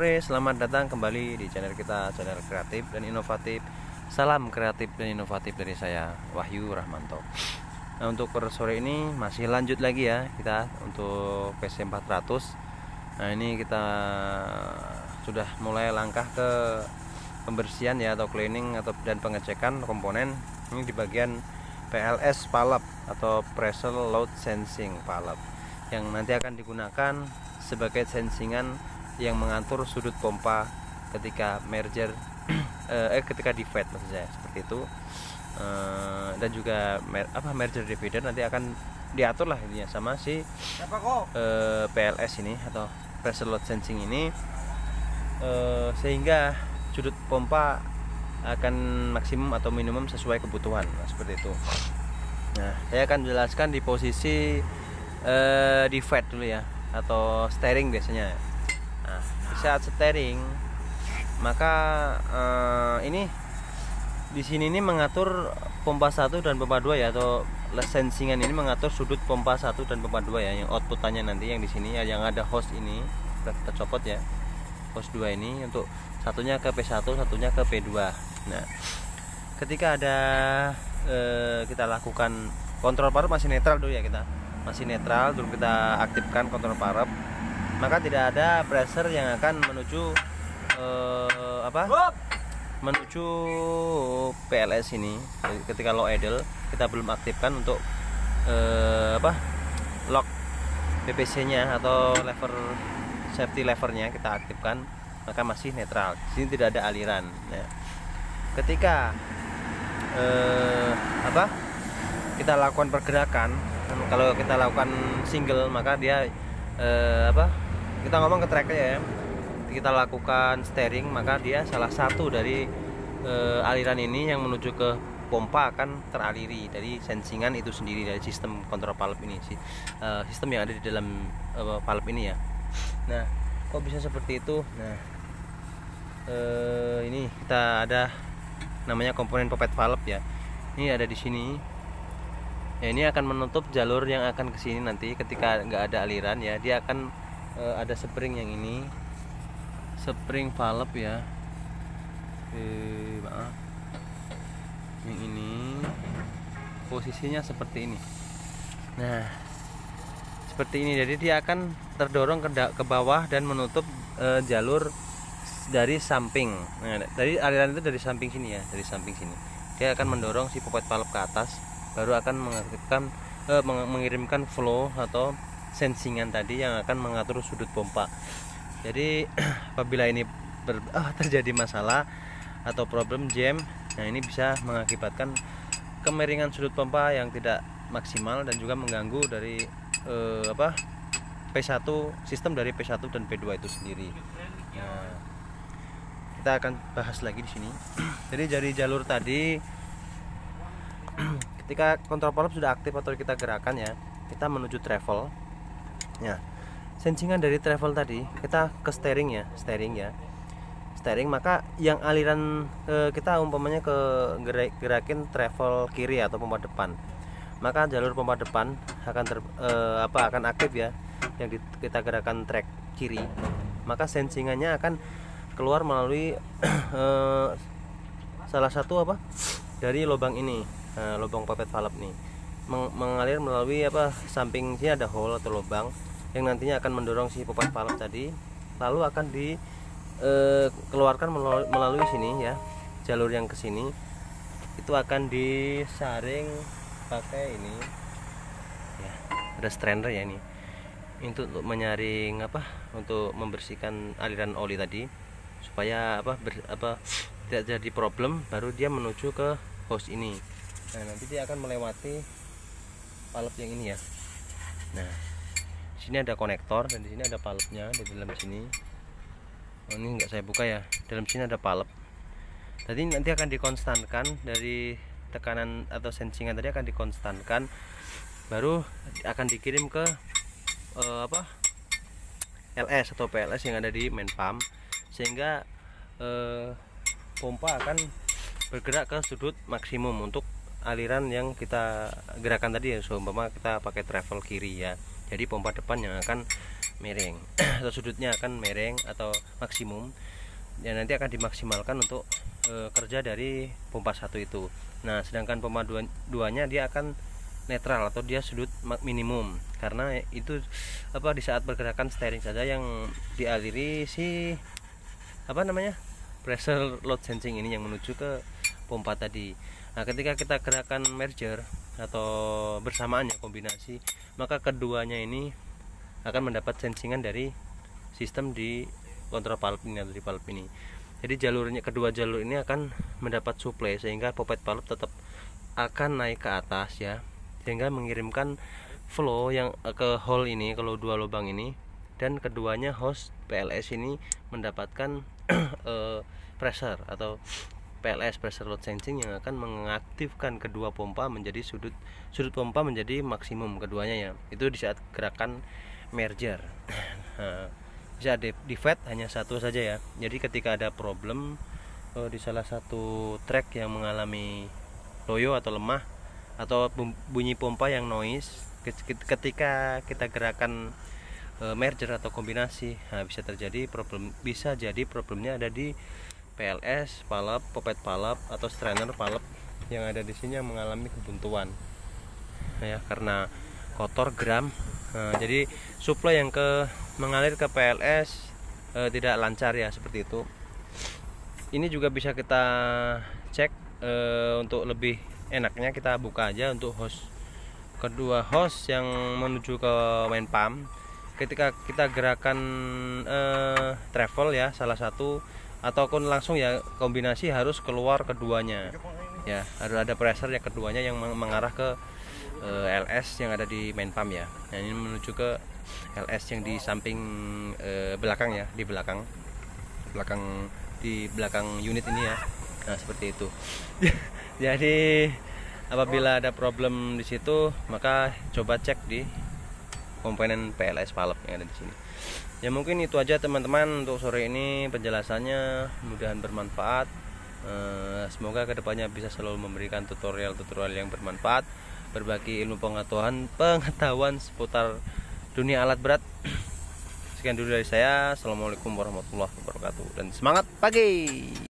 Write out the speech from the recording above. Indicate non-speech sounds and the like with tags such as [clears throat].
sore, selamat datang kembali di channel kita, channel kreatif dan inovatif. Salam kreatif dan inovatif dari saya, Wahyu Rahmanto. Nah, untuk per sore ini masih lanjut lagi ya kita untuk PC 400. Nah, ini kita sudah mulai langkah ke pembersihan ya atau cleaning atau dan pengecekan komponen ini di bagian PLS palap atau pressure load sensing palap yang nanti akan digunakan sebagai sensingan yang mengatur sudut pompa ketika merger [clears throat] eh ketika di fed maksud saya seperti itu. Eh, dan juga mer, apa merger divider nanti akan diatur lah ini sama si eh, PLS ini atau pressure load sensing ini. Eh, sehingga sudut pompa akan maksimum atau minimum sesuai kebutuhan nah, seperti itu. Nah saya akan jelaskan di posisi eh, di fed dulu ya atau steering biasanya nah saat steering maka uh, ini di sini ini mengatur pompa satu dan pompa dua ya atau sensingan ini mengatur sudut pompa satu dan pompa dua ya yang outputannya nanti yang di sini ya yang ada host ini kita copot ya host 2 ini untuk satunya ke P1 satunya ke P2 nah ketika ada eh, kita lakukan kontrol parut masih netral dulu ya kita masih netral dulu kita aktifkan kontrol parut maka tidak ada pressure yang akan menuju uh, apa? Menuju PLS ini. Ketika low idle kita belum aktifkan untuk uh, apa? Lock PPC nya atau lever safety levernya kita aktifkan maka masih netral. Di sini tidak ada aliran ya. ketika uh, apa? Kita lakukan pergerakan kalau kita lakukan single maka dia uh, apa kita ngomong ke tracknya ya. Kita lakukan steering maka dia salah satu dari e, aliran ini yang menuju ke pompa akan teraliri. Dari sensingan itu sendiri dari sistem kontrol valve ini sih e, sistem yang ada di dalam e, valve ini ya. Nah kok bisa seperti itu? Nah e, ini kita ada namanya komponen popet valve ya. Ini ada di sini. Ya ini akan menutup jalur yang akan ke sini nanti ketika nggak ada aliran ya. Dia akan e, ada spring yang ini. Spring valve ya. Eh maaf. Yang ini posisinya seperti ini. Nah seperti ini. Jadi dia akan terdorong ke, ke bawah dan menutup e, jalur dari samping. Nah, dari aliran itu dari samping sini ya dari samping sini. Dia akan mendorong si popet valve ke atas baru akan mengaktifkan e, mengirimkan flow atau sensingan tadi yang akan mengatur sudut pompa. Jadi [clears throat] apabila ini ber, oh, terjadi masalah atau problem jam nah ini bisa mengakibatkan kemiringan sudut pompa yang tidak maksimal dan juga mengganggu dari eh, apa P1 sistem dari P1 dan P2 itu sendiri. Nah, kita akan bahas lagi di sini. [clears throat] Jadi dari jalur tadi [clears throat] ketika kontrol valve sudah aktif atau kita gerakan ya kita menuju travel ya sensingan dari travel tadi kita ke steering ya steering ya. Steering maka yang aliran e, kita umpamanya ke gerak, gerakin travel kiri atau pompa depan. Maka jalur pompa depan akan ter, e, apa akan aktif ya yang di, kita gerakan track kiri. Maka sensingannya akan keluar melalui e, [clears throat] salah satu apa dari lubang ini e, lubang popet valve nih. Meng, mengalir melalui apa samping sini ada hole atau lubang yang nantinya akan mendorong si popet valve tadi lalu akan dikeluarkan eh, melalui, melalui sini ya jalur yang ke sini. Itu akan disaring pakai ini ya ada strainer ya ini untuk, untuk menyaring apa untuk membersihkan aliran oli tadi supaya apa ber, apa tidak jadi problem baru dia menuju ke hose ini. Nah nanti dia akan melewati valve yang ini ya. Nah sini ada konektor dan di sini ada palupnya di dalam sini. Oh, ini enggak saya buka ya. Dalam sini ada palup tadi nanti akan dikonstankan dari tekanan atau sensingan tadi akan dikonstankan. Baru akan dikirim ke uh, apa? LS atau PLS yang ada di main pump. Sehingga uh, pompa akan bergerak ke sudut maksimum untuk aliran yang kita gerakan tadi ya. So, kita pakai travel kiri ya jadi pompa depan yang akan miring. [clears throat] Atau sudutnya akan miring atau maksimum. Dan nanti akan dimaksimalkan untuk e, kerja dari pompa satu itu. Nah sedangkan pompa dua, duanya dia akan netral atau dia sudut minimum. Karena itu apa di saat pergerakan steering saja yang dialiri si apa namanya pressure load sensing ini yang menuju ke pompa tadi. Nah ketika kita gerakan merger atau bersamaan ya kombinasi maka keduanya ini akan mendapat sensingan dari sistem di kontrol valve ini atau di valve ini. Jadi jalurnya kedua jalur ini akan mendapat supply sehingga popet valve tetap akan naik ke atas ya sehingga mengirimkan flow yang eh, ke hole ini kalau dua lubang ini dan keduanya host PLS ini mendapatkan uh, [clears throat] pressure atau PLS pressure load sensing yang akan mengaktifkan kedua pompa menjadi sudut sudut pompa menjadi maksimum keduanya ya. Itu di saat gerakan merger. [clears throat] Nah, bisa di, di fed hanya satu saja ya. Jadi ketika ada problem uh, di salah satu track yang mengalami loyo atau lemah atau bunyi pompa yang noise ketika kita gerakan e, merger atau kombinasi nah, bisa terjadi problem bisa jadi problemnya ada di PLS, palap, popet palap atau strainer palap yang ada di sini yang mengalami kebuntuan. Nah, ya karena kotor gram nah, jadi supply yang ke mengalir ke PLS e, tidak lancar ya seperti itu. Ini juga bisa kita cek e, untuk lebih enaknya kita buka aja untuk host. Kedua host yang menuju ke main pump ketika kita gerakan eh, travel ya salah satu ataupun langsung ya kombinasi harus keluar keduanya. Ya harus ada pressure ya keduanya yang mengarah ke eh, LS yang ada di main pump ya. Nah, ini menuju ke LS yang di samping eh, belakang ya di belakang. Belakang di belakang unit ini ya. Nah seperti itu. [laughs] Jadi apabila ada problem di situ maka coba cek di komponen PLS valve yang ada di sini. Ya mungkin itu aja teman-teman untuk sore ini. Penjelasannya mudahan bermanfaat. Eh, semoga ke depannya bisa selalu memberikan tutorial-tutorial yang bermanfaat berbagi ilmu pengetahuan pengetahuan seputar dunia alat berat. Sekian dulu dari saya. Assalamualaikum warahmatullahi wabarakatuh. Dan semangat pagi